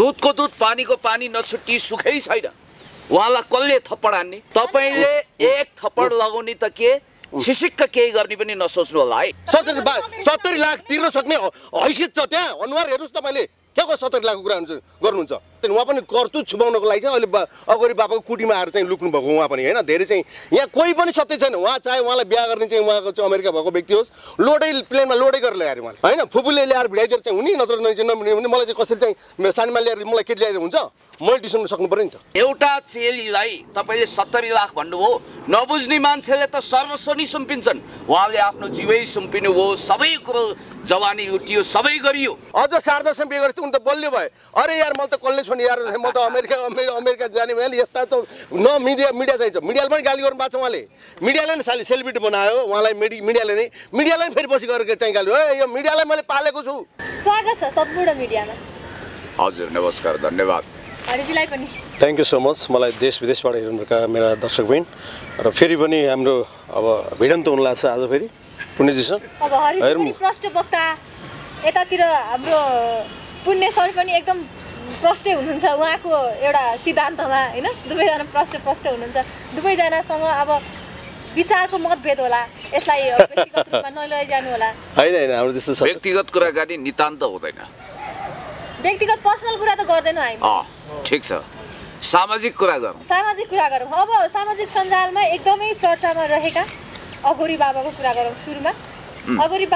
दुधको दुध पानीको पानी नछुट्टी सुखै छैन। उहाँलाई कसले थप्पड हान्ने? तपाईँले एक थप्पड लगाउने त के? छिसिक्क केही गर्ने पनि नसोच्नु होला है। सत्तरी सत्तरी लाख तिर्न सक्ने हैसियत छ त्यहाँ। अनुहार हेर्नुहोस् तपाईँले के को सत्तरी लाखको कुरा हुन्छ गर्नुहुन्छ? त्यहाँदेखि उहाँ पनि कर्तुत छुपाउनको लागि चाहिँ अहिले अगाडि बाबाको कुटीमा आएर चाहिँ लुक्नु भएको उहाँ पनि होइन? धेरै चाहिँ यहाँ कोही पनि सत्य छैन। उहाँ चाहे उहाँलाई बिहा गर्ने चाहिँ उहाँको चाहिँ अमेरिका भएको व्यक्ति होस् लोडै प्लेनमा लोडै गरेर ल्याएर उहाँले। होइन? फुपूले ल्याएर भिडाइदिएर चाहिँ हुने नत्र नै चाहिँ नमिल्ने भने मलाई चाहिँ कसरी चाहिँ मेरो सानीमा ल्याएर मलाई केटी ल्याएर हुन्छ? मैले डिसिसन सक्नु पऱ्यो नि त। एउटा चेलीलाई तपाईँले सत्तरी लाख भन्नुभयो नबुझ्ने मान्छेले त सर्वस्व नि सुम्पिन्छन्। उहाँले आफ्नो जीवै सुम्पिनु भयो सबै कुरो जवानी लुटियो सबै गरियो। अझ दसमा बिहे गरेपछि उनी त बलियो भयो अरे यार मैले त कसले छोड्ने यार म त अमेरिका अमेरिका अमेरिका जाने भयो नि यस्ता त न मिडिया मिडिया चाहिन्छ। मिडियाले पनि गाली गर्नु भएको छ उहाँले। मिडियाले नै साली सेलिब्रिटी बनायो उहाँलाई मिडि मिडियाले नै। मिडियाले पनि फेरि पछि गरेर चाहिँ गाली ए यो मिडियालाई मैले पालेको छु। स्वागत छ सम्पूर्ण मिडियामा। हजुर नमस्कार धन्यवाद। हरिजीलाई पनि। थ्याङ्क यू सो मच मलाई देश विदेशबाट हेर्नुभएका मेरा दर्शक बहिनी र फेरि पनि हाम्रो अब भिडन्त हुन लाग्छ आज फेरि। पुण्यजीसँग अब हरिजी हेरौँ। पनि प्रष्ट वक्ता यतातिर हाम्रो पुण्य सर पनि एकदम प्रष्टै हुनुहुन्छ। उहाँको एउटा सिद्धान्तमा होइन? दुवैजना प्रष्ट प्रष्ट हुनुहुन्छ। दुवैजनासँग अब विचारको मतभेद होला। यसलाई व्यक्तिगत रूपमा नलैजानु होला। होइन होइन हाम्रो त्यस्तो छ व्यक्तिगत कुराकानी नितान्त हुँदैन। व्यक्तिगत पर्सनल कुरा त गर्दैनौँ हामी। ठिक छ। सामाजिक कुरा गरौँ। सामाजिक कुरा गरौँ। अब सामाजिक सञ्जालमा एकदमै चर्चामा रहेका अघोरी बाबाको कुरा गरौँ सुरुमा। अघोरी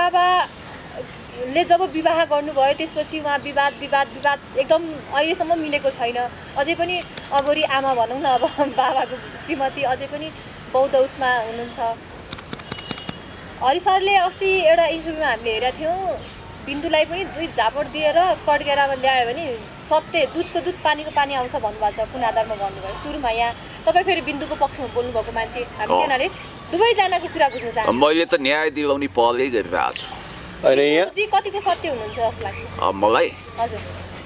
बाबाले जब विवाह गर्नुभयो त्यसपछि उहाँ विवाद विवाद विवाद एकदम अहिलेसम्म मिलेको छैन। अझै पनि अघोरी आमा भनौँ न अब बाबाको श्रीमती अझै पनि बौद्ध उसमा हुनुहुन्छ। हरि सरले अस्ति एउटा इन्टरभ्यूमा हामीले हेरेका थियौँ। बिन्दुलाई पनि दुई झापड दिएर कड्केरामा ल्यायो भने सत्य दुधको दुध पानीको पानी आउँछ भन्नुभएको छ। कुन आधारमा भन्नुभयो? सुरुमा यहाँ। तपाईँ फेरि बिन्दुको पक्षमा बोल्नुभएको मान्छे हामी। त्यहाँनिर दुवैजनाको कुरा बुझ्न चाहन्छु। मैले त न्याय दिलाउने पहलै गरिरहेको छु। होइन यहाँ? मलाई?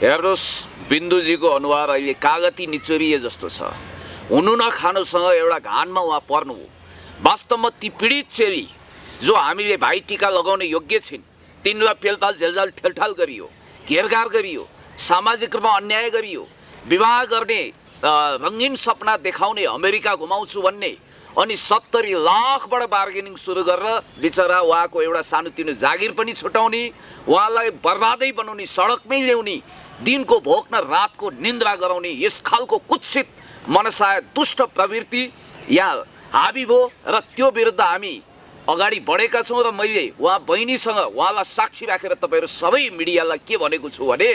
हेर्नुहोस् बिन्दुजीको अनुहार अहिले कागती निचोरिए जस्तो छ। हुनु नखानुसँग एउटा घानमा उहाँ पर्नु हो। वास्तवमा ती पीडित चेली जो हामीले भाइ टिका लगाउने योग्य छिन् तिनलाई पेलपाल झेलझाल ठेलठाल गरियो घेरघार गरियो सामाजिक रूपमा अन्याय गरियो विवाह गर्ने रङ्गीन सपना देखाउने अमेरिका घुमाउँछु भन्ने अनि सत्तरी लाखबाट बार्गेनिङ सुरु गरेर बिचरा उहाँको एउटा सानोतिनो जागिर पनि छुटाउने उहाँलाई बर्बादै बनाउने सडकमै ल्याउने दिनको भोक न रातको निन्द्रा गराउने यस खालको कुत्सित मनसाय दुष्ट प्रवृत्ति यहाँ हाबी भयो र त्यो विरुद्ध हामी अगाडि बढेका छौँ र मैले उहाँ बहिनीसँग उहाँलाई साक्षी राखेर तपाईँहरू सबै मिडियालाई के भनेको छु भने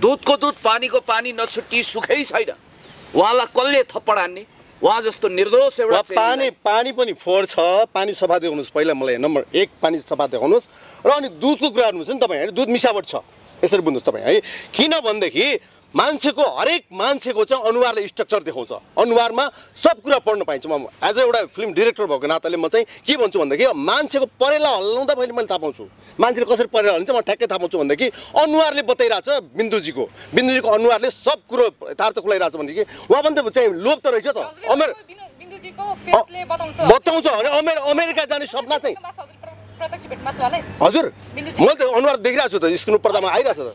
दुधको दुध पानीको पानी नछुट्टी सुखै छैन। उहाँलाई कसले थप्पड हान्ने? उहाँ जस्तो निर्दोष एउटा पानी पानी पनि फोहोर छ। पानी सफा देखाउनुहोस् पहिला मलाई नम्बर एक पानी सफा देखाउनुहोस्। र अनि दुधको कुरा गर्नुहुन्छ नि तपाईँ दुध मिसावट छ। यसरी बुझ्नुहोस् तपाईँ है? किन भनेदेखि मान्छेको हरेक मान्छेको चाहिँ अनुहारले स्ट्रक्चर देखाउँछ। अनुहारमा सब कुरा पढ्न पाइन्छ। म एज अ एउटा फिल्म डिरेक्टर भएको नाताले म चाहिँ के भन्छु भनेदेखि मान्छेको परेला हल्लाउँदा मैले मैले थाहा पाउँछु। मान्छेले कसरी परेला हल्लिन्छ म ठ्याक्कै थाहा पाउँछु भनेदेखि अनुहारले बताइरहेको छ बिन्दुजीको। बिन्दुजीको अनुहारले सब कुरो यथार्थ खुलाइरहेको छ भनेदेखि उहाँ पनि त चाहिँ लोभ त रहेछ त। अमेर बताउँछ। भने अमेर अमेरिका जाने सपना चाहिँ हजुर। मैले त अनुहार देखिरहेको छु त स्क्रिनको पर्दामा आइरहेको छ त।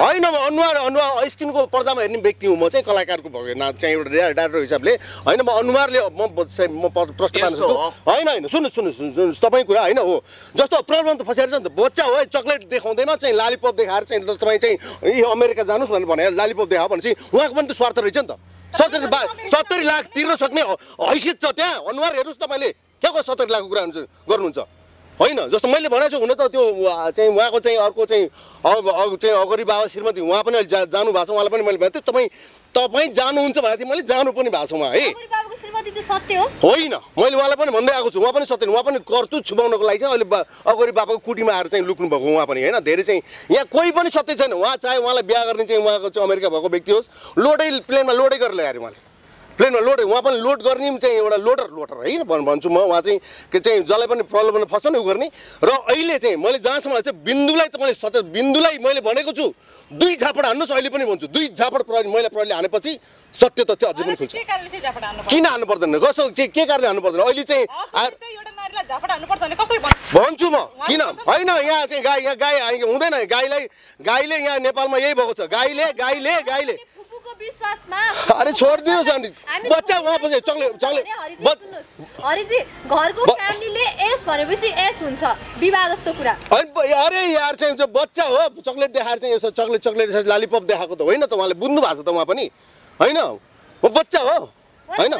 होइन म अनुहार अनुहार स्क्रिनको पर्दामा हेर्ने व्यक्ति हुँ म चाहिँ कलाकारको भएको ना चाहिँ एउटा डा- डाइरेक्टर हिसाबले। होइन म अनुहारले म म प्रश्न हो। होइन होइन सुन्नु सुन्नु सुन्नु सुन्नुहोस् तपाईँ कुरा होइन हो। जस्तो प्रब्लम त फसेर छ नि त बच्चा हो है चक्लेट देखाउँदैन चाहिँ लालिपप देखाएर चाहिँ तपाईँ चाहिँ यी अमेरिका जानुहोस् भनेर भने लालिपप देखायो भनेपछि उहाँको पनि त स्वार्थ रहेछ नि त। सत्तरी बा सत्तरी लाख तिर्न सक्ने हैसियत छ त्यहाँ। अनुहार हेर्नुहोस् तपाईँले के को सत्तरी लाखको कुरा हुन्छ गर्नुहुन्छ? होइन जस्तो मैले भनेको छु हुन त त्यो चाहिँ उहाँको चाहिँ अर्को चाहिँ चाहिँ अगाडि बाबा श्रीमती उहाँ पनि अहिले जा जानु भएको छ उहाँलाई पनि मैले भनेको थिएँ तपाईँ तपाईँ जानुहुन्छ भनेको थिएँ मैले जानु पनि भएको छ उहाँ है। होइन मैले उहाँलाई पनि भन्दै आएको छु उहाँ पनि सत्य उहाँ पनि कर्तुत छुपाउनको लागि चाहिँ अहिले अगाडि बाबाको कुटीमा आएर चाहिँ लुक्नु भएको उहाँ पनि होइन धेरै चाहिँ यहाँ कोही पनि सत्य छैन उहाँ चाहे उहाँलाई बिहा गर्ने चाहिँ उहाँको चाहिँ अमेरिका भएको व्यक्ति होस् लोडै प्लेनमा लोडै गरेर ल्याएर उहाँले। प्लेनमा लोड उहाँ पनि लोड गर्ने चाहिँ एउटा लोडर लोडर है भन् भन्छु म उहाँ चाहिँ के चाहिँ जसलाई पनि प्रब्लम फस्छ नि उ गर्ने। र अहिले चाहिँ मैले जहाँसम्म चाहिँ बिन्दुलाई त मैले सत्य बिन्दुलाई मैले भनेको छु दुई झापड हान्नुहोस् अहिले पनि भन्छु दुई झापड प्रहरी मैले प्रहरीले हानेपछि सत्य तथ्य अझै पनि खुल्छ। किन हान्नु पर्दैन? कस्तो चाहिँ के कारणले हान्नु पर्दैन? अहिले चाहिँ भन्छु म किन? होइन यहाँ चाहिँ गाई यहाँ गाई हुँदैन। गाईलाई गाईले यहाँ नेपालमा यही भएको छ। गाईले गाईले गाईले। अरे छोडिदिनुहोस् अनि। बच्चा उहाँ पछि चक्लेट चक्लेट। हरिजी घरको फ्यामिलीले एस भनेपछि एस हुन्छ। विवाह जस्तो कुरा। अनि अरे यार चाहिँ बच्चा हो। चक्लेट देखाएर चाहिँ यसो चक्लेट चक्लेट लालिपप देखाएको त होइन त उहाँले। बुझ्नु भएको छ त उहाँ पनि। होइन? म बच्चा हो। होइन।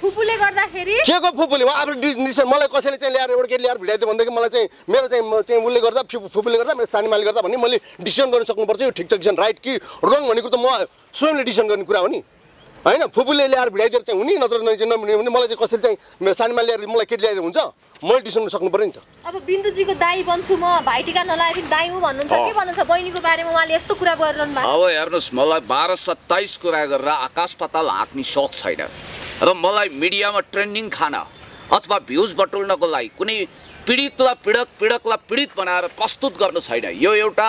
फुपूले गर्दाखेरि के को फुपूले? उहाँ आफ्नो डिसिसन मलाई कसैले चाहिँ ल्याएर एउटा केटी ल्याएर भिडाइदियो भनेदेखि मलाई चाहिँ मेरो चाहिँ चाहिँ उसले गर्दा फुपूले गर्दा मेरो सानीमाले गर्दा भन्ने मैले डिसिसन गर्नु सक्नुपर्छ। यो ठिक छ डिसिसन राइट कि रङ भनेको त म स्वयंले डिसिसन गर्ने कुरा हो नि। होइन फुपूले ल्याएर भिडाइदिएर चाहिँ हुने नत्र नै चाहिँ नहुने भने मलाई चाहिँ कसैले चाहिँ मेरो सानीमा ल्याएर मलाई केटी ल्याएर हुन्छ? मैले गर्नु सक्नु पऱ्यो नि त। अब बिन्दुजीको दाई बन्छु म भाइटिका नलाएदेखि दाई हुँ भन्नुहुन्छ। के भन्नुहुन्छ बहिनीको बारेमा उहाँले यस्तो कुरा गरिरहनु भएको? अब हेर्नुहोस् मलाई बाह्र सत्ताइस कुरा गरेर आकाश पाताल हाँक्ने सोख छैन। र मलाई मिडियामा ट्रेन्डिङ खान अथवा भ्युज बटुल्नको लागि कुनै पीडितलाई पीडक पीडकलाई पीडित बनाएर प्रस्तुत गर्नु छैन। यो एउटा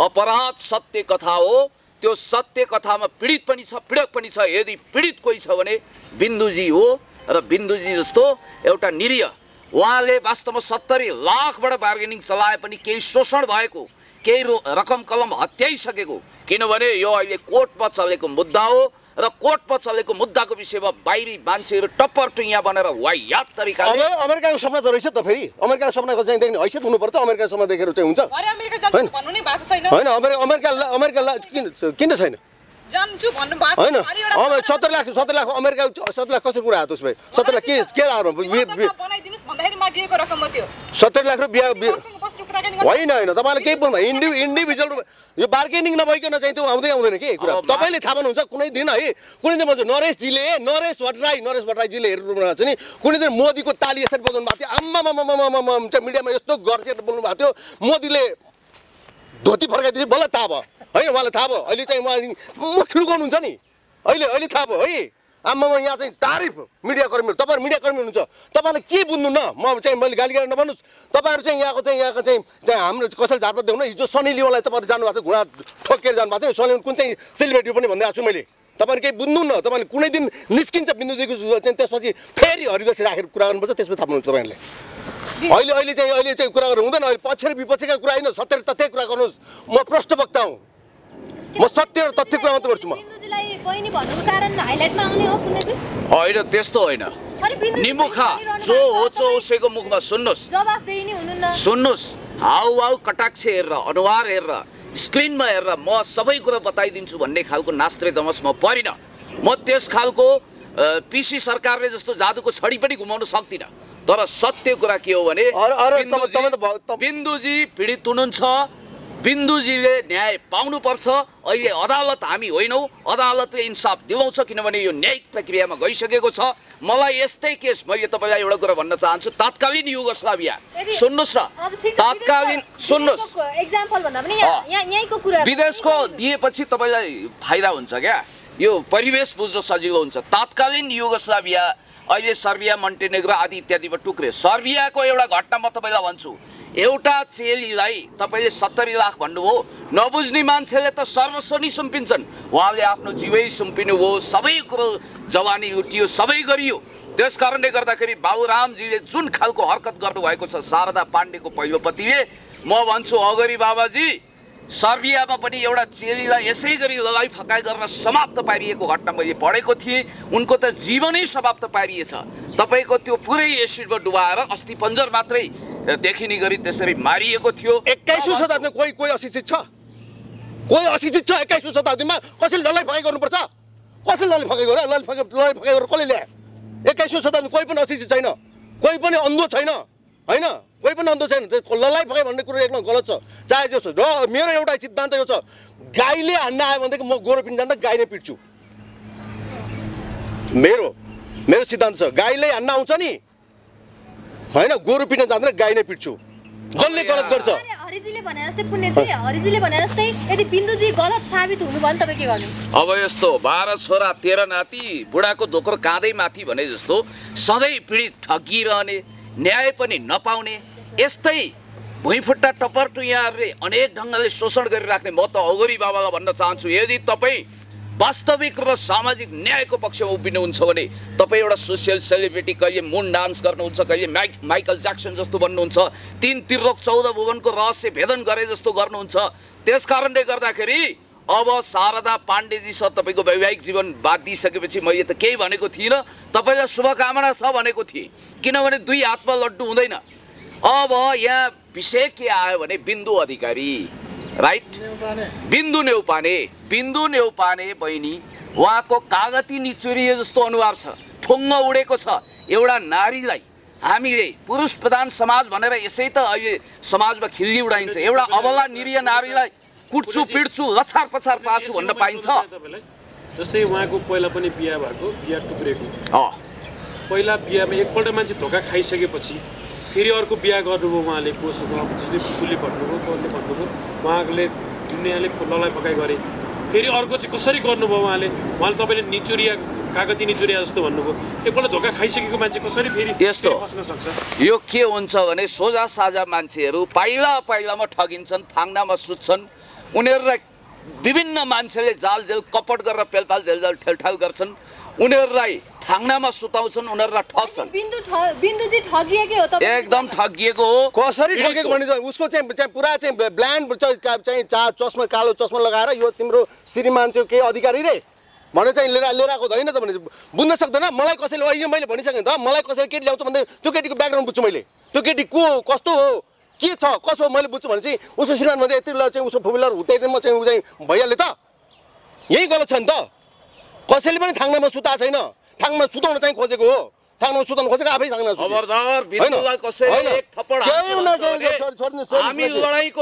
अपराध सत्य कथा हो। त्यो सत्य कथामा पीडित पनि छ पीडक पनि छ। यदि पीडित कोही छ भने बिन्दुजी हो र बिन्दुजी जस्तो एउटा निरीह। उहाँले वास्तवमा सत्तरी लाखबाट बार्गेनिङ चलाए पनि केही शोषण भएको। केही रो रकम कलम हत्याइसकेको। किनभने यो अहिले कोर्टमा चलेको मुद्दा हो र कोर्टमा चलेको मुद्दाको विषयमा बाहिरी मान्छेहरू टप्पर टुइया बनेर वायात अब तरिकाले अमेरिकाको सपना त रहेछ त फेरि। अमेरिकाको सपनाको चाहिँ देख्ने हैसियत हुनु पर्छ अमेरिकाको सपना देखेर चाहिँ हुन्छ। भरे अमेरिका जान्छु भन्नु नै भएको छैन। होइन अमेरिका अमेरिका किन किन छैन? होइन अब सत्तर लाख सत्तर लाख अमेरिका सत्तर लाख कसरी कुरा आयो त्यसो भए सत्तर लाख के के हो सत्तरी लाख रुपियाँ होइन होइन तपाईँले केही बोल्नु इन्डि इन्डिभिजुअल यो बार्गेनिङ नभइकन चाहिँ त्यो आउँदै आउँदैन कि कुरा तपाईँले थाहा पाउनुहुन्छ कुनै दिन है कुनै दिन भन्छु नरेशजीले नरेश भट्टराई नरेश भट्टराईजीले हेर्नु छ नि कुनै दिन मोदीको ताली यसरी बजाउनु भएको थियो आम्मा चाहिँ मिडियामा यस्तो गर्छेर बोल्नु भएको थियो मोदीले धोती फर्काइदिएपछि बल्ल थाहा भयो है उहाँलाई थाहा भयो। अहिले चाहिँ उहाँ मुख लुकाउनुहुन्छ नि। अहिले अहिले थाहा भयो है। आम्मामा यहाँ चाहिँ तारिफ मिडिया कर्मीहरू तपाईँहरू मिडिया कर्मी हुनुहुन्छ। तपाईँहरूले के बुझ्नु न? म चाहिँ मैले गाली गरेर नभन्नुहोस्। तपाईँहरू चाहिँ यहाँको चाहिँ यहाँको चाहिँ चाहिँ हाम्रो कसैले झापा देख्नु हिजो सनी लियोलाई तपाईँहरू जानुभएको थियो घुँडा ठोकेर जानुभएको थियो। सनी कुन चाहिँ सेलिब्रेटी पनि भन्दै आएको छु मैले। तपाईँहरू केही बुझ्नु न? तपाईँले कुनै दिन निस्किन्छ बिन्दुदेखि चाहिँ त्यसपछि फेरि हरिदसी राखेर कुरा गर्नुपर्छ त्यसपछि थाहा पाउनु तपाईँहरूले। अहिले अहिले चाहिँ अहिले चाहिँ कुरा गर्नु हुँदैन। अहिले पछि र विपक्षीका कुरा होइन सत्य तथ्य कुरा गर्नुहोस्। म प्रश्नवक्ता हुँ। म सत्य र तथ्य कुरा मात्र गर्छु म। होइन त्यस्तो होइन। निमुखा जो हो चो उसैको मुखमा सुन्नुहोस्। सुन्नुहोस् हाउभाउ कटाक्ष हेरेर अनुहार हेरेर स्क्रिनमा हेरेर म सबै कुरा बताइदिन्छु भन्ने खालको नास्त्रे दमस म परिनँ। म त्यस खालको पिसी सरकारले जस्तो जादुको छडी पनि घुमाउन सक्दिनँ। तर सत्य कुरा के हो भने बिन्दुजी पीडित हुनुहुन्छ बिन्दुजीले न्याय पाउनुपर्छ। अहिले अदालत हामी होइनौँ। अदालतले इन्साफ दिलाउँछ किनभने यो न्यायिक प्रक्रियामा गइसकेको छ। मलाई यस्तै केस मैले तपाईँलाई एउटा कुरा भन्न चाहन्छु। तात्कालीन युगोस्लाभिया सुन्नुहोस् न। तात्कालीन सुन्नुहोस्। विदेशको दिएपछि तपाईँलाई फाइदा हुन्छ क्या? यो परिवेश बुझ्न सजिलो हुन्छ। तात्कालीन युगोस्लाभिया अहिले सर्बिया मन्टेनेग्रो आदि इत्यादिमा टुक्रे। सर्बियाको एउटा घटना म तपाईँलाई भन्छु। एउटा चेलीलाई तपाईँले सत्तरी लाख भन्नुभयो। नबुझ्ने मान्छेले त सर्वस्व नै सुम्पिन्छन्। उहाँले आफ्नो जीवै सुम्पिनु भयो सबै कुरो जवानी लुटियो सबै गरियो। त्यस कारणले गर्दाखेरि बाबुरामजीले जुन खालको हरकत गर्नुभएको छ शारदा पाण्डेको पहिलो पतिले म भन्छु अगरी बाबाजी सर्बियामा पनि एउटा चेलीलाई यसै गरी लडाइँ फकाइ गरेर समाप्त पारिएको घटना मैले पढेको थिएँ। उनको त जीवनै समाप्त पारिएछ। तपाईँको त्यो पुरै एसिडमा डुबाएर अस्ति पन्जर मात्रै देखिने गरी त्यसरी मारिएको थियो। एक्काइसौँ शताब्दीमा कोही कोही अशिक्षित छ? कोही अशिक्षित छ एक्काइसौँ शताब्दीमा? कसैले लडाइँ फकाइ गर्नुपर्छ? कसैले लडाइँ फकाइ गर लडाइँ फकाइ लडाइँ फकाइ गरेर कसले ल्याए एक्काइसौँ शताब्दी कोही पनि अशिक्षित छैन। कोही पनि अन्धो छैन। होइन कोही पनि अन्धो छैन। त्यो लडाइँ फकाइ भन्ने कुरो एकदम गलत छ। चाहे जस्तो र मेरो एउटा सिद्धान्त यो छ। गाईले हान्न आयो भनेदेखि म गोरु पिन जाँदा गाई नै पिट्छु। मेरो मेरो सिद्धान्त छ। गाईले हान्न आउँछ नि। होइन गोरु पिट्न जाँदैन गाई नै पिट्छु। जसले गलत गर्छ। हरिजीले भने जस्तै पुण्यजी हरिजीले भने जस्तै यदि बिन्दुजी गलत साबित हुनुभयो भने तपाईँ के गर्नुहुन्छ? अब यस्तो बाह्र छोरा तेह्र नाति बुढाको धोक्रो काँधै माथि भने जस्तो सधैँ पीडित ठगिरहने न्याय पनि नपाउने यस्तै भुइँफुट्टा टपर टुइयाहरूले अनेक ढङ्गले शोषण गरिराख्ने म त अगरी बाबालाई भन्न चाहन्छु यदि तपाईँ वास्तविक र सामाजिक न्यायको पक्षमा उभिनुहुन्छ भने तपाईँ एउटा सोसियल सेलिब्रिटी कहिले मुन डान्स गर्नुहुन्छ कहिले माइक माइकल ज्याक्सन जस्तो बन्नुहुन्छ तिन त्रिलोक चौध भुवनको रहस्य भेदन गरे जस्तो गर्नुहुन्छ त्यस कारणले गर्दाखेरि अब शारदा पाण्डेजीसँग तपाईँको वैवाहिक जीवन बाद दिइसकेपछि मैले त केही भनेको थिइनँ। तपाईँलाई शुभकामना छ भनेको थिएँ। किनभने दुई हातमा लड्डु हुँदैन। अब यहाँ विषय के आयो भने बिन्दु अधिकारी राइट बिन्दु नेउपाने बिन्दु नेउपाने बहिनी उहाँको कागती निचुरिए जस्तो अनुहार छ। ठुङ्ग उडेको छ। एउटा नारीलाई हामीले पुरुष प्रधान समाज भनेर यसै त अहिले समाजमा खिल्ली उडाइन्छ। एउटा अबला निरीय नारीलाई कुट्छु पिट्छु लछार पछार पार्छु भन्न पाइन्छ। जस्तै उहाँको पहिला पनि बिहा भएको बिहा टुक्रेको। पहिला बिहामा एकपल्ट मान्छे धोका खाइसकेपछि फेरि अर्को बिहा गर्नुभयो उहाँले अब जस्तै फुपूले भन्नुभयो कसले भन्नुभयो उहाँले दुनियाँले ललाइ पकाइ गरे। फेरि अर्को चाहिँ कसरी गर्नुभयो उहाँले? उहाँले तपाईँले निचुरिया कागती निचुरिया जस्तो भन्नुभयो। एकपल्ट धोका खाइसकेको मान्छे कसरी फेरि यस्तो। बस्न सक्छ? यो के हुन्छ भने सोझा साझा मान्छेहरू पाइला पाइलामा ठगिन्छन् थाङ्नामा सुत्छन्। उनीहरूलाई विभिन्न मान्छेले जाल जेल कपट गरेर पेलपाल जेलजाल ठेलठाल गर्छन्। उनीहरूलाई थाङ्नामा सुताउँछन् उनीहरूलाई ठग्छन्। एकदम ठगिएको हो। कसरी ठगेको भने उसको चाहिँ चाहिँ पुरा चाहिँ ब्ल्यान्ड चाहिँ चा चस्मा कालो चस्मा लगाएर यो तिम्रो श्रीमान चाहिँ केही अधिकारी रे? भने चाहिँ लिएर लिएर आएको त होइन त भने। बुझ्न सक्दैन। मलाई कसैले अहिले मैले भनिसकेँ त। मलाई कसैले केटी ल्याउँछ भन्दा त्यो केटीको ब्याकग्राउन्ड बुझ्छु मैले। त्यो केटी को हो? कस्तो हो? के छ? कसो मैले बुझ्छु भने चाहिँ उसको श्रीमान भन्दा यति ल चाहिँ उसको फुबिलर हुँदै म चाहिँ ऊ चाहिँ भइहाल्यो त। यही गलत छ नि त। कसैले पनि थाङ्नामा सुता छैन। थाङ्नामा सुताउन चाहिँ खोजेको हो। थाङ्नामा सुताउन खोजेको आफै थाङ्ना। खबरदार बिन्दुलाई कसैले। एक थप्पड केही छोड्नु- छोड्नु- हामी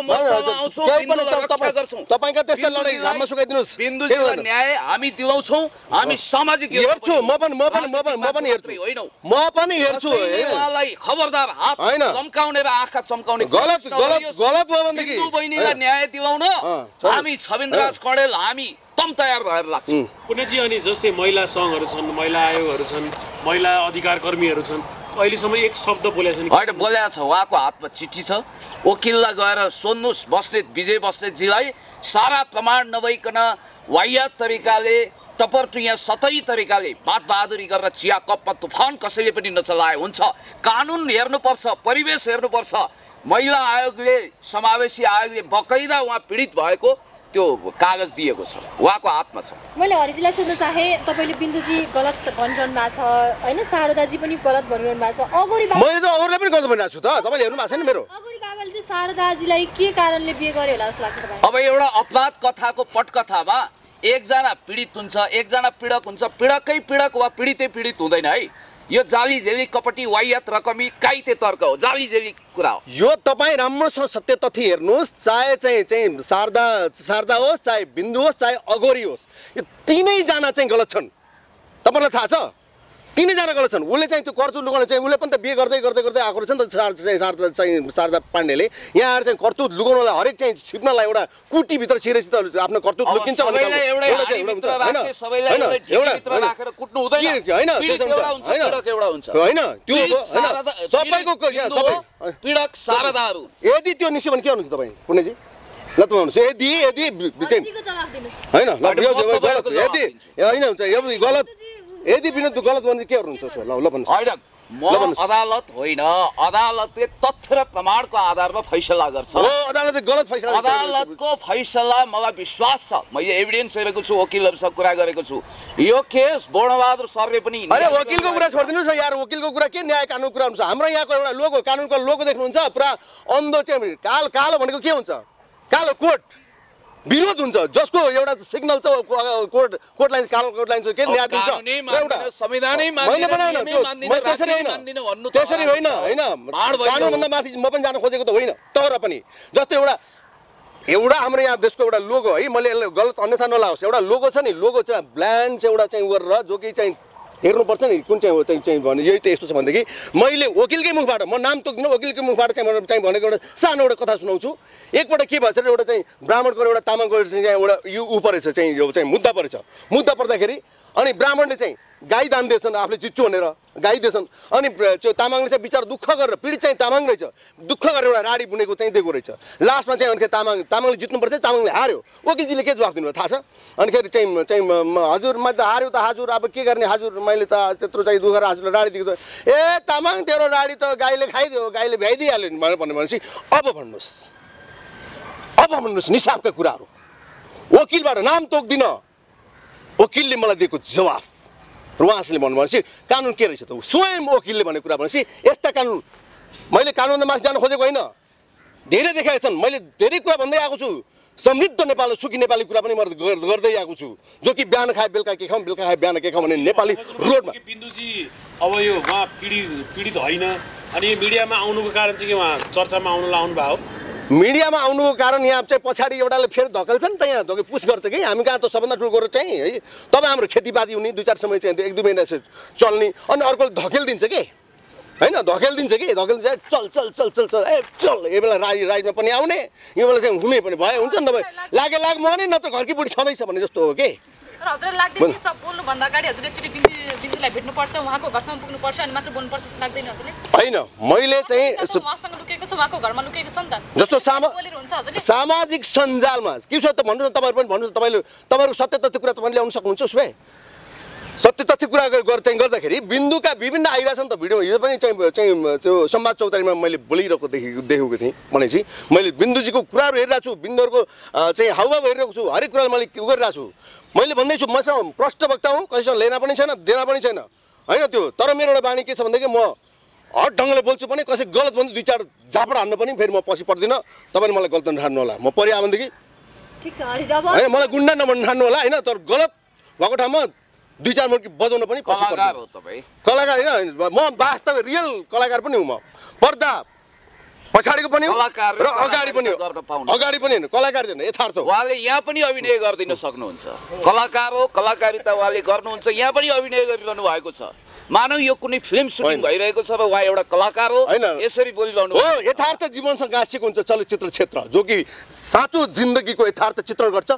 मोर्चामा होइन, आउँछौँ बिन्दुलाई रक्षा गर्छौँ तपाईँका त्यस्तै घाममा बिन्दुजीलाई। न्याय हामी दिलाउँछौँ हामी सामाजिक हेर्छु म पनि म पनि म पनि म पनि हेर्छु होइनौ म पनि हेर्छु। उहाँलाई खबरदार हात। चम्काउने र आँखा चम्काउने गलत- गलत-। गलत भयो भनेदेखि- बहिनीलाई। न्याय दिलाउन। हामी छविन्द्रराज कडेल हामी तम तयार भएर लाग्छौँ। पुनःजी अनि जस्तै महिला सङ्घहरू छन् महिला आयोगहरू छन् महिला अधिकार कर्मीहरू छन् अहिलेसम्म एक शब्द बोलेको छैन। होइन बोलेको छ उहाँको हातमा चिठी छ। वकिललाई गएर सोध्नुहोस् बस्नेत विजय बस्नेतजीलाई सारा प्रमाण नभइकन वाहियात तरिकाले टपर यहाँ सतै तरिकाले बात बहादुरी गरेर चिया कपमा तुफान कसैले पनि नचलाए हुन्छ। कानुन हेर्नुपर्छ परिवेश हेर्नुपर्छ। महिला आयोगले समावेशी आयोगले बकैदा उहाँ पीडित भएको त्यो कागज दिएको छ। उहाँको हातमा छ। मैले हरिजीलाई सोध्न चाहेँ तपाईँले बिन्दुजी गलत भनिरहनु भएको छ होइन? शारदाजी पनि गलत भनिरहनु भएको छ। अगोरी बाबा मैले त अरूलाई पनि गलत भनिरहेको छु त। तपाईँले हेर्नु भएको छैन मेरो। अगोरी बाबाले चाहिँ शारदाजीलाई के कारणले बिहे गरे होला जस्तो लाग्छ तपाईँलाई? अब एउटा अपराध कथाको पटकथामा एकजना पीडित हुन्छ एकजना पीडक हुन्छ। पीडकै पीडक वा पीडितै पीडित हुँदैन है। यो जाली झेली कपटी वाहियात रकमी काइते तर्क हो जाली झेली कुरा हो। यो तपाईँ राम्रोसँग सत्य तथ्य हेर्नुहोस् चाहे चाहिँ चाहिँ शारदा शारदा होस् चाहे बिन्दु होस् चाहे अघोरी होस् यो तिनैजना चाहिँ गलत छन्। तपाईँलाई थाहा छ? तिनैजना गलत छन्। उसले चाहिँ त्यो कर्तुत लुगाउने चाहिँ उसले पनि त बिहे गर्दै गर्दै गर्दै आएको रहेछ नि त शारदा चाहिँ शारदा पाण्डेले। यहाँ आएर चाहिँ कर्तुत लुगाउनलाई हरेक चाहिँ छिप्नलाई एउटा कुटीभित्र छिरेपछि त आफ्नो कर्तुत अब लुकिन्छ होइन? त्यो सबैको यदि त्यो निस्क्यो भने के गर्नुहुन्छ तपाईँ पुण्यजी? ल त भन्नुहोस् यदि यदि होइन? होइन, यो म यो गलत यदि हुन्छ यदि गलत यदि बिना तँ गलत भने चाहिँ के गर्नुहुन्छ उसो भए? ल ल भन्नुहोस्। होइन म। अदालत होइन अदालतले तथ्य र प्रमाणको आधारमा फैसला गर्छ। हो अदालतले गलत फैसला। अदालतको फैसला मलाई विश्वास छ। मैले एभिडेन्स हेरेको छु वकिलहरूसँग कुरा गरेको छु। यो केस बोर्णबहादुर सरले पनि अरे वकिलको कुरा छोडिदिनुहोस् न यार। वकिलको कुरा के न्याय कानुन कुरा हुन्छ? हाम्रो यहाँको एउटा लोगो कानुनको लोगो देख्नुहुन्छ पुरा अन्धो चाहिँ काल कालो भनेको के हुन्छ? कालो कोट। विरोध हुन्छ। जसको एउटा सिग्नल छ कोर्ट कोर्ट लाइन कालो कोर्ट लाइन छ के न्याय मान्दिनँ, संविधानै मैले मान्दिनँ, त्यसरी त त्यसरी भइगयो। कानुनभन्दा माथि म पनि जान खोजेको त होइन तर पनि जस्तो एउटा एउटा हाम्रो यहाँ देशको एउटा लोगो है मैले यसलाई गलत अन्यथा नलाओस्। एउटा लोगो छ नि लोगो चाहिँ ब्ल्यान्ड चाहिँ एउटा चाहिँ गरेर जो कि चाहिँ हेर्नुपर्छ नि कुन चाहिँ हो चाहिँ चाहिँ भने यही त यस्तो छ भनेदेखि मैले वकिलकै मुखबाट म नाम तोक्दिनँ वकिलकै मुखबाट चाहिँ चाहिँ भनेको एउटा सानो एउटा कथा सुनाउँछु। एकपल्ट के भएछ एउटा चाहिँ ब्राह्मणको एउटा तामाङको चाहिँ एउटा यु ऊ परेछ चाहिँ यो चाहिँ मुद्दा परेछ। मुद्दा पर्दाखेरि अनि ब्राह्मणले चाहिँ गाई दान दिएछन् आफूले जित्छु भनेर गाई दिएछन् अनि त्यो तामाङले चाहिँ बिचरा दुःख गरेर पीडित चाहिँ तामाङ रहेछ। दुःख गरेर एउटा राडी बुनेको चाहिँ दिएको रहेछ। लास्टमा चाहिँ अनिखेरि तामाङ तामाङले जित्नु पर्छ तामाङले हार्यो। वकिलजीले के जवाफ दिनुभयो थाहा छ? अनिखेरि चाहिँ चाहिँ म- म- हजुर मैले त हार्यो त हजुर अब के गर्ने हजुर? मैले त त्यत्रो चाहिँ दुःख हजुरलाई राडी दिएको ए तामाङ तेरो राडी त गाईले खाइदियो गाईले भ्याइदिइहाल्यो नि भनेर भन्यो भनेपछि अब भन्नुहोस्। अब भन्नुहोस् निसाबका कुराहरू। वकिलबाट नाम तोक्दिन। वकिलले मलाई दिएको जवाफ। र उहाँले भन्नु भनेपछि कानुन के रहेछ त? स्वयं वकिलले भनेको कुरा भनेपछि यस्ता कानुन मैले कानुनमा माथि जान खोजेको होइन। धेरै देखाएका छन्। मैले धेरै कुरा भन्दै आएको छु। समृद्ध नेपाल सुखी नेपाली कुरा पनि म गर- गर्दै आएको छु। जो कि बिहान खाए बेलुका के खाउँ बेलुका खाए बिहान के खाउँ भने नेपाली रोडमा बिन्दुजी अब यो उहाँ पीडित पीडित होइन। अनि मिडियामा आउनुको कारण चाहिँ के उहाँ चर्चामा आउनुलाई आउनुभयो हो मिडियामा आउनुको कारण यहाँ चाहिँ पछाडि एउटाले फेरि धकेल्छ नि त यहाँ धके पुस गर्छ कि? हामी कहाँ त सबभन्दा ठुलो कुरो चाहिँ है? तब हाम्रो खेतीपाती हुने दुई चार समय चाहिँ एक दुई महिना चल्ने अनि अर्कोले धकेलिदिन्छ कि? होइन धकेलिदिन्छ कि? धकेलिदिन्छ ए, चल चल चल चल चल ए चल। यो बेला राई राईमा पनि आउने यो बेला चाहिँ हुने पनि भयो हुन्छ नि तपाईँ। लागे लाग म नै नत्र घरकी बुढी छँदैछ भने जस्तो हो कि? तर हजुरलाई लाग्दैन सब बोल्नुभन्दा अगाडि हजुरले एकचोटि बिन्दु बिन्दुलाई भेट्नुपर्छ उहाँको घरसम्म पुग्नुपर्छ अनि मात्र बोल्नुपर्छ जस्तो लाग्दैन हजुरले? होइन मैले चाहिँ अब उहाँसँग लुकेको छ उहाँको घरमा लुकेको छ नि त। जस्तो सामा सामाजिक सञ्जालमा के छ त भन्नुहोस् न तपाईँहरू पनि भन्नुहोस् न तपाईँले तपाईँहरूको सत्य तथ्य कुरा तपाईँले ल्याउन सक्नुहुन्छ उसो भए। सत्य तथ्य कुरा चाहिँ गर्दाखेरि बिन्दुका विभिन्न आइरहेछ नि त भिडियो हिजो पनि चाहिँ चाहिँ त्यो संवाद चौतारीमा मैले बोलिरहेको देखेको देखेको थिएँ भनेपछि। मैले बिन्दुजीको कुराहरू हेरिरहेको छु बिन्दुहरूको चाहिँ हाउभाव हेरिरहेको छु हरेक कुरालाई मैले उ गरिरहेको छु? मैले भन्दैछु मसँग प्रष्ट वक्ता हुँ कसैसँग लेना पनि छैन देना पनि छैन। होइन त्यो तर मेरो एउटा बानी के छ भनेदेखि म हट ढङ्गले बोल्छु पनि कसै गलत भन्छु दुई चार झापड हान्नु पनि फेरि म पछि पर्दिनँ। तपाईँले मलाई गलत नठान्नु होला। म परिआयो भनेदेखि। होइन मलाई गुन्डा नभन्नु ठान्नु होला। होइन तर गलत भएको ठाउँमा दुई चार मुर्की बजाउन पनि कलाकार हो तपाईँ कलाकार होइन म वास्तव रियल कलाकार पनि हुँ म। पर्दा पछाडिको पनि र अगाडि पनि। अगाडि पनि होइन कलाकार छैन यथार्थ हो। उहाँले यहाँ पनि अभिनय गरिदिन सक्नुहुन्छ। कलाकार हो कलाकारिता उहाँले गर्नुहुन्छ यहाँ पनि अभिनय गरिरहनु भएको छ। मानव यो कुनै फिल्म सुटिङ होइन। भइरहेको छ उहाँ एउटा कलाकार हो होइन। यसरी बोलिरहनु हो यथार्थ जीवनसँग गाँसिएको हुन्छ चलचित्र क्षेत्र जो कि साँचो जिन्दगीको यथार्थ चित्रण गर्छ।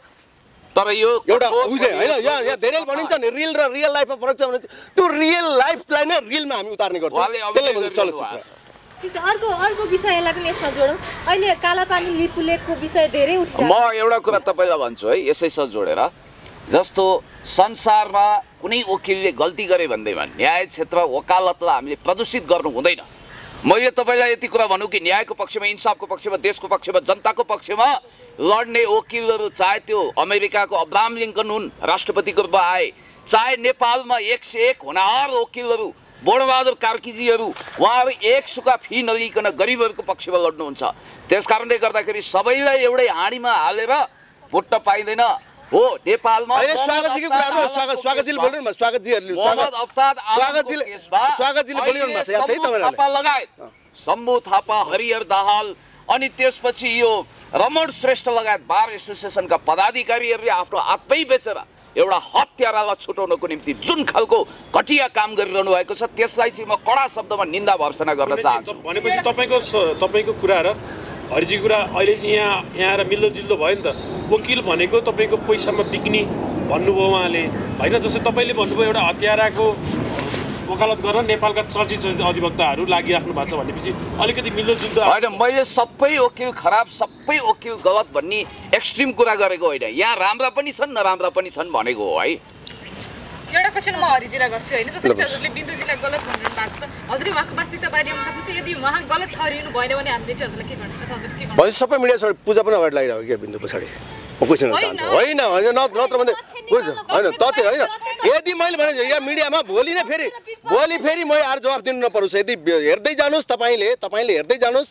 तर यो एउटा उहिले होइन यहाँ यहाँ धेरै भनिन्छ नि रियल र रियल लाइफमा फरक छ भने त्यो रियल लाइफलाई नै रियलमा हामी उतार्ने गर्छौँ। चलचित्र। अर्को अर्को विषयलाई पनि यसमा जोडौँ। अहिले कालापानी लिपुलेकको विषय धेरै म उठिरहेको एउटा कुरा तपाईँलाई भन्छु है यसैसँग जोडेर। जस्तो संसारमा कुनै वकिलले गल्ती गरे भन्दैमा न्याय क्षेत्र वकालतलाई हामीले प्रदूषित गर्नु हुँदैन। मैले तपाईँलाई यति कुरा भनौँ कि न्यायको पक्षमा इन्साफको पक्षमा देशको पक्षमा जनताको पक्षमा लड्ने वकिलहरू चाहे त्यो अमेरिकाको अब्राम लिङ्कन हुन् राष्ट्रपतिको रूपमा आए चाहे नेपालमा एक से एक होनहार वकिलहरू बोडबहादुर कार्कीजीहरू उहाँहरू एक सुका फी नलिकन गरिबहरूको पक्षमा लड्नुहुन्छ। त्यस कारणले गर्दाखेरि सबैलाई एउटै हाँडीमा हालेर भुट्न पाइँदैन। हो नेपालमा स्वागतजीको स्वागत स्वागतजीले केसमा- बोल्नु न स्वागतजीहरूले मोहम्मद स्वागत अफ्तार आलमको स्वागतजीले केसमा स्वागतजीले बोलिरहनु भएको छ याद छ है तपाईँलाई थापा लगायत। शम्भु थापा हरिहर दाहाल अनि त्यसपछि यो रमण श्रेष्ठ लगायत बार एसोसिएसनका पदाधिकारीहरूले आफ्नो आत्मै बेचेर एउटा हत्यारालाई छुटाउनको निम्ति जुन खालको घटिया काम गरिरहनु भएको छ त्यसलाई चाहिँ म कडा शब्दमा निन्दा भर्सना गर्न चाहन्छु। भनेपछि तपाईँको तपाईँको कुरा र हरिजीको कुरा अहिले चाहिँ यहाँ यहाँ आएर मिल्दोजुल्दो भयो नि त। वकिल भनेको तपाईँको पैसामा बिक्ने भन्नुभयो उहाँले। होइन जस्तै तपाईँले भन्नुभयो एउटा हत्याराको वकालत गर्न नेपालका चर्चित अधिवक्ताहरू लागिराख्नु भएको छ भनेपछि अलिकति मिल्दोजुल्दो होइन मैले सबै वकिल खराब सबै वकिल गलत भन्ने एक्सट्रिम कुरा गरेको होइन। यहाँ राम्रा पनि छन् नराम्रा पनि छन् भनेको हो है। एउटा क्वेसन म हरिजीलाई गर्छु होइन जसरी हजुरले बिन्दुजीलाई गलत भनिरहनु भएको छ। हजुरले उहाँको वास्तविकता बारे आउन सक्नुहुन्छ। यदि उहाँ गलत ठहरिनु भएन भने हामीले चाहिँ हजुरलाई के गर्नु हजुरले के गर्नु सबै मिडिया पूजा पनि अगाडि लगाइरहेको क्या बिन्दु पछाडि? म क्वेसन होइन। चाहन्छु। होइन होइन न- नत्र भने बुझ होइन तथ्य होइन। यदि मैले भने यहाँ मिडियामा भोलि नै फेरि भोलि फेरि म आएर जवाफ दिनु नपरोस्। यदि हेर्दै जानुहोस् तपाईँले तपाईँले हेर्दै जानुहोस्।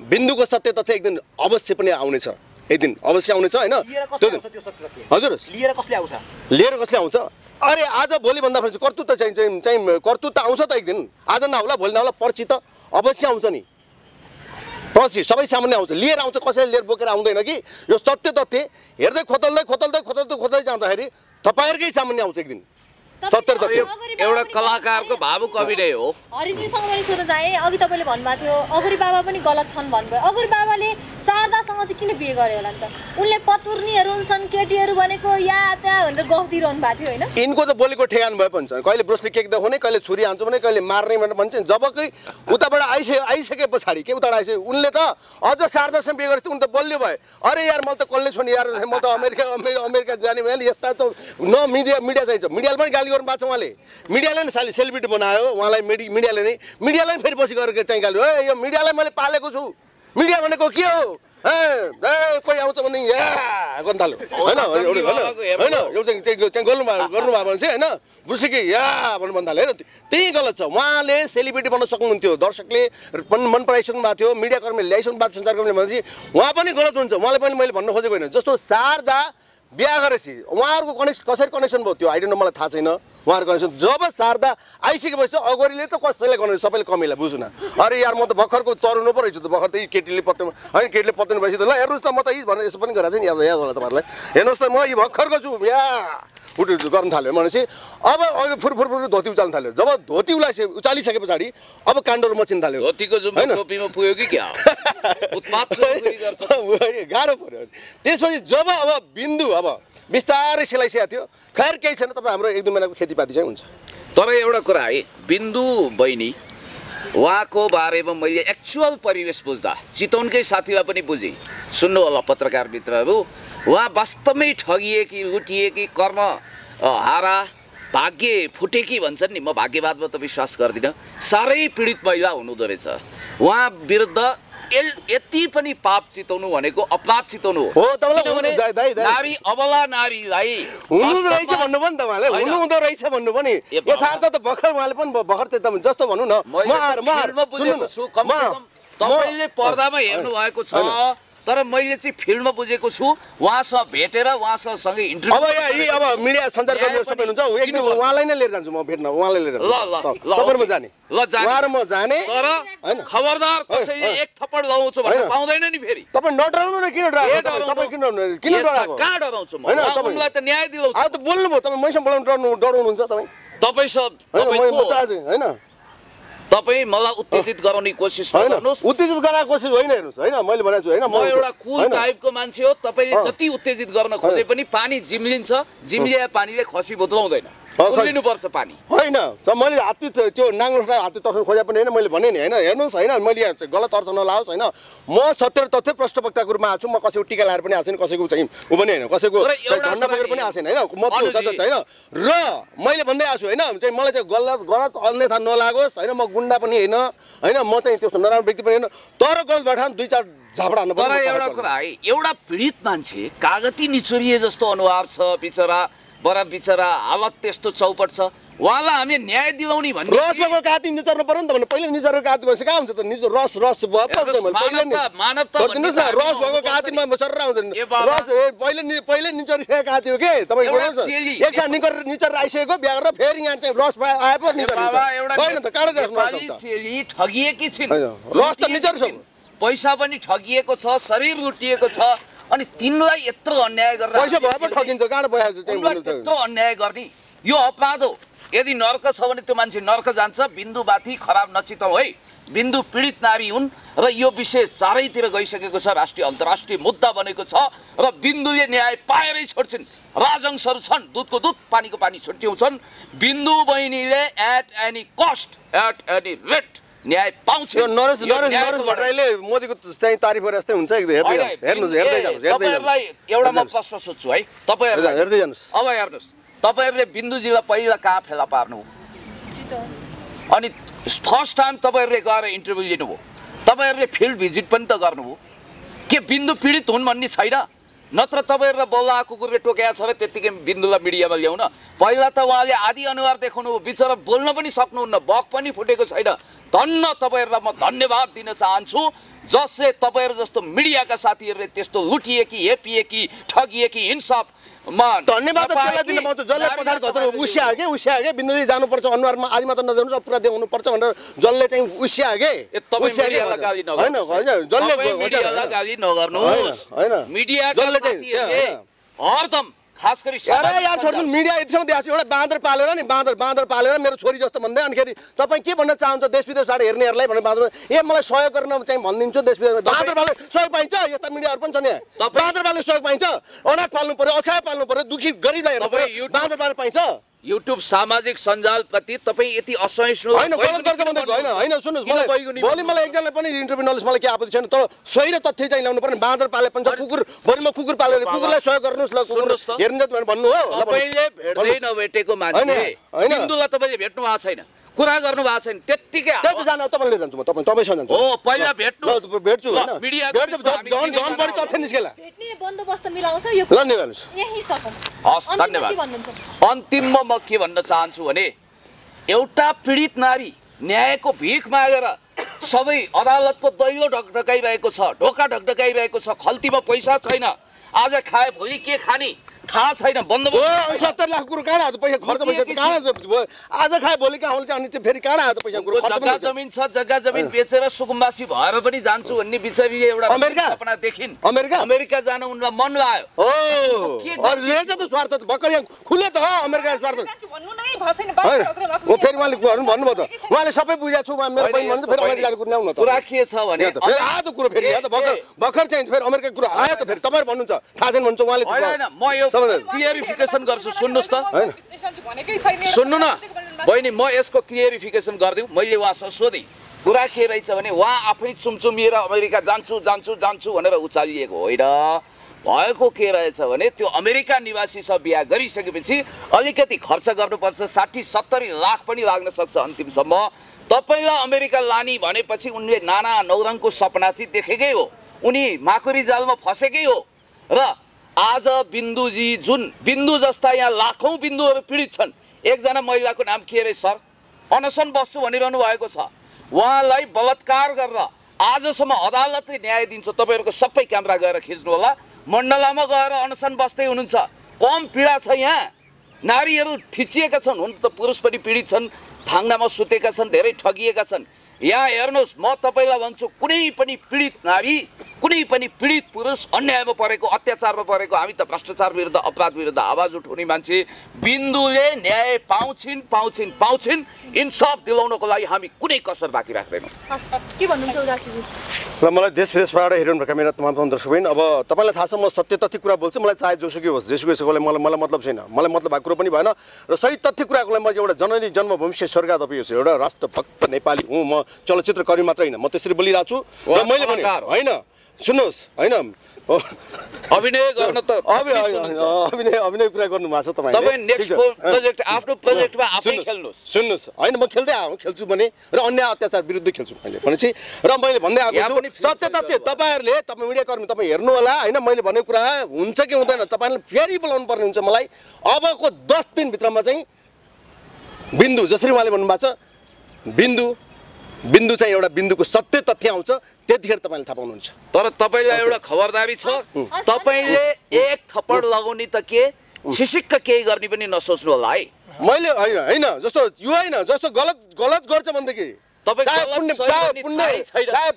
बिन्दुको सत्य तथ्य एक दिन अवश्य पनि आउनेछ। दिन अवश्य आउनेछ होइन? हजुर। लिएर कसले आउँछ? लिएर कसले आउँछ? अरे आज भोलि भन्दाखेरि चाहिँ कर्तुत त चाहिँ चाहिँ चाहिँ कर्तुत त आउँछ त एक दिन आज नहोला भोलि नहोला पर्सि त अवश्य आउँछ नि। पर्सि सबै सामान्य आउँछ। लिएर आउँछ कसैले लिएर बोकेर आउँदैन कि? यो सत्य तथ्य। हेर्दै खोतल्दै खोतल्दै खोतल्दै खोतल्दै जाँदाखेरि तपाईँहरूकै सामान्य आउँछ एक दिन सत्तर तथ्य एउटा कलाकारको भावुक छन् अभिनय हो। हरिजीसँग पनि सोध्न चाहेँ अघि तपाईँले भन्नुभएको थियो अगुरी बाबा पनि गलत छन् भन्नुभयो। अगुरी बाबाले शारदासँग चाहिँ किन बिहे गरे होला नि त? उनले पतुर्नीहरू हुन्छन् केटीहरू भनेको या त्यहाँ भनेर गफ दिइरहनु भएको थियो होइन? यिनको त बोलीको ठेगान भए पनि छ कहिले ब्रोसले केक देखाउने कहिले छुरी हान्छ भने कहिले मार्ने भनेर भन्छ जबकै उताबाट आइसके आइसके पछाडि के उताबाट आइसक्यो उनले त अझ शारदासँग बिहे गरेपछि उनी त बलियो भयो अरे यार मैले त कसले छोड्ने यार म त अमेरिका अमेरिका अमेरिका जाने भयो नि। यस्ता त न मिडिया मिडिया चाहिन्छ। मिडियाले पनि गाली गर्नु भएको छ उहाँले। मिडियाले नै साली सेलिब्रिटी बनायो उहाँलाई मिडि मिडियाले नै मिडियालाई फेरि पछि गएर चाहिँ गाली। ए यो मिडियालाई मैले पालेको छु। मिडिया भनेको के हो? कोही आउँछ भने या गर्नु थाल्यो। होइन होइन एउटा गर्नु भयो गर्नुभयो भने चाहिँ होइन कि या भन्नु भन्दा होइन त्यही गलत छ। उहाँले सेलिब्रिटी बन्न सक्नुहुन्थ्यो। दर्शकले पनि मन पराइसक्नु भएको थियो मिडिया कर्मीले ल्याइसक्नु भएको थियो सञ्चारकर्मीले भनेपछि उहाँ पनि गलत हुन्छ। उहाँले पनि मैले भन्न खोजेको होइन। जस्तो शारदा बिहा गरेपछि उहाँहरूको कनेक्सन कसरी कनेक्सन भयो त्यो? आइडन्ट मलाई थाहा छैन। उहाँहरूको जब शारदा आइसकेपछि अगोरीले त कसैलाई गर्नु सबैले कमीलाई बुझ्नु न। अरे यार म त भर्खरको तरुनु पो रहेछु त। भर्खर त यी केटीले पत्याउनु होइन केटीले पत्याउनु भएपछि त ल हेर्नुहोस् त म त यी भनेर यसो पनि गरेको थिएँ नि। याद याद होला तपाईँहरूलाई। हेर्नुहोस् त म यी भर्खरको छु। या! उठु उठु गर्न थाल्यो भनेपछि अब अघि फुर फुर धोती उचाल्नु थाल्यो। जब धोती उलाइसके उचालिसके पछाडि अब काण्डहरू मचिन थाल्यो। धोतीको पुग्यो कि गाह्रो पऱ्यो त्यसपछि जब अब बिन्दु अब बिस्तारै सिलाइसकेको थियो। खैर केही छैन तपाईँ हाम्रो एक दुई महिनाको खेतीपाती चाहिँ हुन्छ। तर एउटा कुरा है बिन्दु बहिनी उहाँको बारेमा मैले एक्चुअल परिवेश बुझ्दा चितवनकै साथीलाई पनि बुझेँ। सुन्नु होला पत्रकार मित्रहरू उहाँ वास्तवमै ठगिएकी लुटिएकी कर्म हारा भाग्य फुटेकी भन्छन् नि म भाग्यवादमा त विश्वास गर्दिनँ। साह्रै पीडित महिला हुनुहुँदो रहेछ। उहाँ विरुद्ध यति पनि पाप चिताउनु भनेको अपराध चिताउनु हो। नारी अबला नारीलाई हुनुहुँदो रहेछ भन्नु पनि तपाईँले। हुनुहुँदो रहेछ भन्नु पनि। यथार्थ त भर्खर उहाँले पनि भर्खर तपाईँ जस्तो भनौँ न तपाईँले पर्दामा हेर्नु भएको छ। तर मैले चाहिँ फिल्डमा बुझेको छु उहाँसँग भेटेर उहाँसँग सँगै इन्टरभ्यू अब यहाँ यी अब मिडिया सञ्चारकर्मीहरू न्याय सबै पनि हुनुहुन्छ एक दिन दिनुपर्छ। उहाँलाई नै लिएर जान्छु म भेट्न उहाँलाई लिएर ल ल ल तपाईँ म जाने। ल जाने। म तर। खबरदार कसैले। एक थप्पड लगाउँछु होइन। पाउँदैन नि फेरि। तपाईँ नडराउनु न किन डराउनु? तपाईँ किन डराउनु? किन यस्ता डराएको कहाँ डराउँछु म? होइन, उहाँ- तपाईँ- उनलाई त न्याय दिलाउँछु। अब त बोल्नुभयो तपाईँ मैसँग बोलाउनु डराउनु डराउनुहुन्छ तपाईँ। तपाईँ सब होइन। तपाईँ मलाई उत्तेजित गराउने कोसिस गर्नुहोस् उत्तेजित गराएको कोसिस होइन हेर्नुहोस् होइन मैले भनेको छु होइन म एउटा कुल। टाइपको मान्छे हो तपाईँले। जति उत्तेजित गर्न खोजे पनि पानी जिम्लिन्छ जिम्लिया पानीले खसी भुत्लाउँदैन उम्लिनुपर्छ पानी। होइन मैले हात्ती त्यो नाङ्गो हात्ती तर्साउनु खोजे पनि होइन मैले भने नि होइन हेर्नुहोस् होइन मैले यहाँ गलत अर्थ नलाओस् होइन। म सत्य तथ्य प्रश्नवक्ताको रूपमा आएको छु म कसैको टिका लाएर पनि आएको छैन कसैको चाहिँ ऊ पनि होइन कसैको झन्डा कुरा बोकेर पनि आएको छैन होइन म। सत्य होइन। र मैले भन्दै आएको छु होइन चाहिँ मलाई चाहिँ गलत गलत अन्यथा नलागोस् होइन म गुन्डा पनि होइन होइन म चाहिँ त्यस्तो नराम्रो व्यक्ति पनि होइन। तर गलत भएर दुई चार झापडा हान्नु तर एउटा कुरा है एउटा पीडित मान्छे कागती निचोरिए जस्तो अनुहार छ बिचरा बडा बिचरा हालत त्यस्तो चौपट छ उहाँलाई हामी न्याय दिलाउने भन्ने काती निचर्नु पर्यो नि त भने पहिला निचरेर काती भएपछि कहाँ हुन्छ त? निच रस रस भयो पहिला नि रस भएको कातीमा। रस निचरिसकेको काती हो के? तपाईँ एक ठाउँ निकर निचर आइसकेको फेरि यहाँ चाहिँ रस निचर। त काँडा रस ठगिएकी छिन्। होइन, रस त। पैसा पनि ठगिएको छ शरीर लुटिएको छ अनि तिनलाई यत्रो अन्याय गरेर। त्यत्रो अन्याय गर्ने। यो अपराध हो। यदि नर्क छ भने त्यो मान्छे नर्क जान्छ बिन्दु बाथी खराब नचिताउ है बिन्दु पीडित नारी हुन् र यो विषय चारैतिर गइसकेको छ राष्ट्रिय अन्तर्राष्ट्रिय मुद्दा बनेको छ र बिन्दुले न्याय पाएरै छोड्छिन्। राजंशहरू छन् दुधको दुध पानीको पानी छुट्याउँछन्। बिन्दु बहिनीले at any cost at any rate न्याय पाउँछ। यो नरेश नरेश नरेश भट्टराईले मोदीको चाहिँ तारिफ गरे जस्तै हुन्छ एकदम हेर्दै जानुहोस् हेर्नुहोस् हेर्दै जानुहोस् तपाईँहरूलाई एउटा म प्रश्न सोध्छु है। तपाईँहरूलाई हेर्दै जानुहोस् अब हेर्नुहोस् तपाईँहरूले बिन्दुजीलाई पहिला कहाँ फेला पार्नु अनि फर्स्ट टाइम तपाईँहरूले गएर इन्टरभ्यू लिनुभयो। तपाईँहरूले फिल्ड भिजिट पनि त गर्नुभयो। के बिन्दु पीडित हुन् भन्ने छैन? नत्र तपाईँहरूलाई बोल्ला कुकुरले टोकेको छ र त्यत्तिकै बिन्दुलाई मिडियामा ल्याउन। पहिला त उहाँले आदि अनुहार देखाउनु बिचरा बोल्न पनि सक्नुहुन्न बक पनि फुटेको छैन। धन्न तपाईँहरूलाई म धन्यवाद दिन चाहन्छु। जसले तपाईँहरू जस्तो मिडियाका साथीहरूले त्यस्तो धन्यवाद पाउँछ। जसले पछाडि घत्र उस्यायो के उस्यायो के बिन्दुजी जानुपर्छ अनुहारमा आदि मात्र नजाउनुहोस् पुरा देखाउनुपर्छ भनेर जसले चाहिँ उस्यायो के के होइन। हरदम खास गरी यार छोड्नु। मिडिया यतिसम्म दिएको छु एउटा बाँदर पालेर नि बाँदर बाँदर पालेर मेरो छोरी जस्तो भन्दै अनिखेरि तपाईँ के भन्न चाहन्छ देश विदेशबाट हेर्नेहरूलाई भने बाँदर? ए मलाई सहयोग गर्न चाहिँ भनिदिन्छु देश विदेश बाँदर पाले सहयोग पाइन्छ यस्ता मिडियाहरू पनि छ नि बाँदर पाले सहयोग पाइन्छ अनाथ पाल्नु पर्यो असहाय पाल्नु पर्यो दुखी युट्युब- बाँदर पाले पाइन्छ। युट्युब सामाजिक सञ्जालप्रति तपाईँ यति असहिष्णु होइन गलत गर्छ भन्दैछु होइन होइन? सुन्नुहोस् मलाई भोलि मलाई एकजना पनि इन्टरभ्यू नलेज मलाई केही आपत्ति छैन तर सही र तथ्य चाहिँ ल्याउनु पर्ने। बाँदर पाले पनि छ कुकुर भोलिमा कुकुर पालेर कुकुरलाई सहयोग गर्नुहोस् ल सुन्नुहोस्। हेर्नु भन्नु हो। तपाईँले भेट्दै नभेटेको मान्छे तपाईँले भेट्नु भएको छैन। कुरा गर्नु भएको छैन। त्यत्तिकै जान तपाईँले जान्छु म तपाईँ तपाईँसँग जान्छु। हो पहिला ल, भेट्छु झन् बढी? तथ्य निस्केला। भेट्ने बन्दोबस्त मिलाउँछ यो ल निकाल्नुहोस् यहीँ सकौँ हस् धन्यवाद। अन्तिममा म के भन्न चाहन्छु भने एउटा पीडित नारी न्यायको भिख मागेर सबै अदालतको दैलो ढकढकाइरहेको छ ढोका ढकढकाइरहेको छ खल्तीमा पैसा छैन आज खाए भोलि के खाने? थाहा छैन बन्दोबस्त सत्तर लाख कुरो कहाँ आयो त पैसा खर्च पैसा कहाँ आयो? आज खायो भोलि कहाँ आउँछ अनि त्यो फेरि कहाँ आयो त पैसा कुरो जग्गा। जमिन छ जग्गा जमिन बेचेर सुकुम्बासी भएर पनि जान्छु भन्ने बिचारी एउटा अमेरिका? सपना देखिन्। अमेरिका? अमेरिका जान उनलाई मन के अरू रहेछ त स्वार्थ त भर्खर यहाँ खुले त हो अमेरिका स्वार्थ। ओ फेरि उहाँले भन्नु भन्नुभयो त। उहाँले सबै बुझाएको छु मेरो बहिनी भन्नु फेरि होइन, अमेरिकाको कुरा ल्याउनु त। कुरा के छ भने फेरि आयो त कुरो फेरि भर्खर भर्खर चाहिँ फेरि अमेरिका कुरो आयो त फेरि तपाईँहरू भन्नुहुन्छ थाहा छैन भन्नुहुन्छ उहाँले म यो क्लियरिफिकेसन गर्छु सुन्नुहोस् त। होइन। सुन्नु न। बहिनी म यसको क्लियरिफिकेसन गरिदिउँ। मैले उहाँसँग सोधेँ। कुरा के रहेछ भने उहाँ आफै चुमचुमिएर अमेरिका जान्छु जान्छु जान्छु भनेर उचालिएको होइन। भएको के रहेछ भने त्यो अमेरिका निवासीसँग बिहा गरिसकेपछि अलिकति खर्च गर्नुपर्छ। साठी सत्तरी लाख पनि लाग्न सक्छ अन्तिमसम्म। तपाईँलाई अमेरिका लाने भनेपछि उनले नाना नौरङको सपना चाहिँ देखेकै हो। उनी माकुरी जालमा फसेकै हो। र आज बिन्दुजी जुन बिन्दु जस्ता यहाँ लाखौँ बिन्दुहरू पीडित छन् एकजना महिलाको नाम के अरे सर? अनसन बस्छु भनिरहनु भएको छ। उहाँलाई बलात्कार गरेर आजसम्म अदालतले न्याय दिन्छ तपाईँहरूको सबै क्यामेरा गएर खिच्नु होला। मण्डलामा गएर अनसन बस्दै हुनुहुन्छ। कम पीडा छ यहाँ। नारीहरू ठिचिएका छन् हुन त पुरुष पनि पीडित छन् थाङ्नामा सुतेका छन् धेरै ठगिएका छन्। यहाँ हेर्नुहोस् म तपाईँलाई भन्छु कुनै पनि पीडित नारी कुनै पनि पीडित पुरुष अन्यायमा परेको अत्याचारमा परेको हामी त भ्रष्टाचार विरुद्ध अपराध विरुद्ध आवाज उठाउने मान्छे बिन्दुले न्याय पाउँछिन् पाउँछिन् पाउँछिन्। इन्साफ दिलाउनको लागि हामी कुनै कसर बाँकी राख्दैनौँ। र मलाई देश विदेशबाट हेरिरहनु भएका मेरा तमाम तमाम दर्शक बहिनी अब तपाईँलाई थाहा छ म सत्य तथ्य कुरा बोल्छु मलाई चाहे जोसुकै होस् जेसुकै होस् मलाई मलाई मतलब छैन। मलाई मतलब भएको कुरो पनि भएन। र सही तथ्य कुराको लागि म चाहिँ एउटा जननी जन्मभूमि से स्वर्ग तपाईँ एउटा राष्ट्रभक्त नेपाली हुँ म चलचित्र कर्मी मात्र होइन म त्यसरी बोलिरहेको छु र मैले भने। होइन सुन्नुहोस् होइन। अभिनय गर्न त? अभिनय अभिनय कुरा गर्नु भएको छ तपाईँ तपाईँ नेक्स्ट प्रोजेक्ट आफ्नो प्रोजेक्टमा आफै खेल्नुहोस्। सुन्नुहोस्। होइन म खेल्दै आएको खेल्छु भने र अन्याय अत्याचार विरुद्ध खेल्छु मैले भनेपछि। र मैले भन्दै आएको छु सत्य तथ्य। तपाईँहरूले तपाईँ मिडिया कर्मी तपाईँ हेर्नु होला होइन? मैले भनेको कुरा हुन्छ कि हुँदैन तपाईँले फेरि बोलाउनु पर्ने हुन्छ मलाई। अबको दस दिनभित्रमा चाहिँ बिन्दु जसरी उहाँले भन्नुभएको छ बिन्दु बिन्दु चाहिँ एउटा बिन्दुको सत्य तथ्य आउँछ त्यतिखेर तपाईँले थाहा पाउनुहुन्छ। तर तपाईँलाई एउटा खबरदारी छ तपाईँले एक थप्पड लगाउने त के? सिसिक्क केही गर्ने पनि नसोच्नु होला है। मैले होइन होइन जस्तो यो होइन जस्तो गलत गलत गर्छ भनेदेखि। चाहे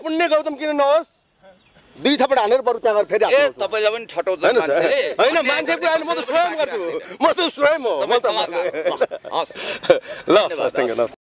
पुण्य गौतम किन नहोस्। दुई थप्पड हानेर बरु त्यहाँ गएर फेरि। तपाईँलाई पनि ठटाउँछ होइन होइन म त स्वयं गर्छु। म त स्वयं हो। ल।